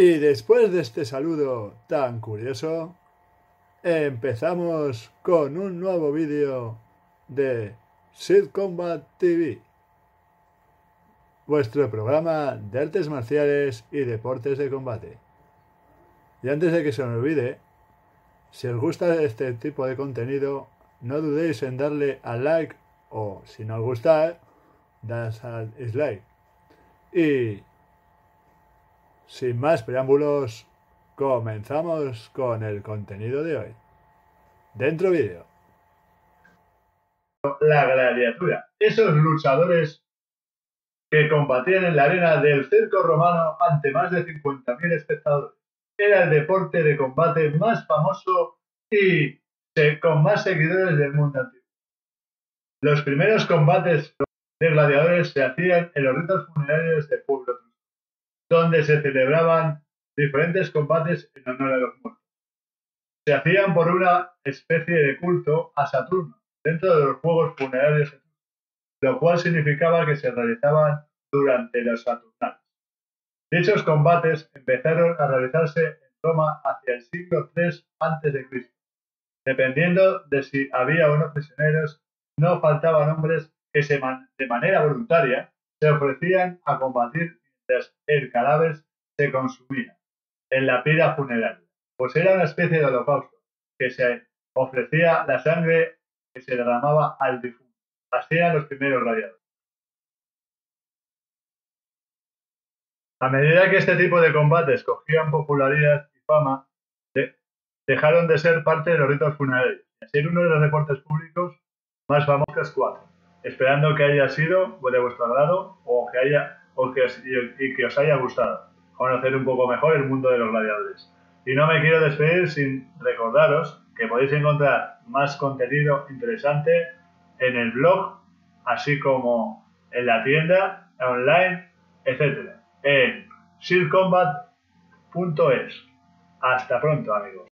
Y después de este saludo tan curioso, empezamos con un nuevo vídeo de Sid Combat TV, vuestro programa de artes marciales y deportes de combate. Y antes de que se me olvide, si os gusta este tipo de contenido, no dudéis en darle al like o si no os gusta, das al dislike. Y sin más preámbulos, comenzamos con el contenido de hoy. Dentro vídeo. La gladiatura. Esos luchadores que combatían en la arena del circo romano ante más de 50.000 espectadores. Era el deporte de combate más famoso y con más seguidores del mundo antiguo. Los primeros combates de gladiadores se hacían en los ritos funerarios del pueblo, donde se celebraban diferentes combates en honor a los muertos. Se hacían por una especie de culto a Saturno dentro de los juegos funerarios, lo cual significaba que se realizaban durante los Saturnales. Dichos combates empezaron a realizarse en Roma hacia el siglo III a.C. Dependiendo de si había o no prisioneros, no faltaban hombres que de manera voluntaria se ofrecían a combatir el cadáver se consumía en la pira funeraria, pues era una especie de holocausto, que se ofrecía la sangre que se derramaba al difunto. Así los primeros gladiadores. A medida que este tipo de combates cogían popularidad y fama, dejaron de ser parte de los ritos funerarios y ser uno de los deportes públicos más famosos cuatro, esperando que haya sido de vuestro agrado o que haya y que os haya gustado conocer un poco mejor el mundo de los gladiadores. Y no me quiero despedir sin recordaros que podéis encontrar más contenido interesante en el blog, así como en la tienda online, etc. en shieldcombat.es. Hasta pronto, amigos.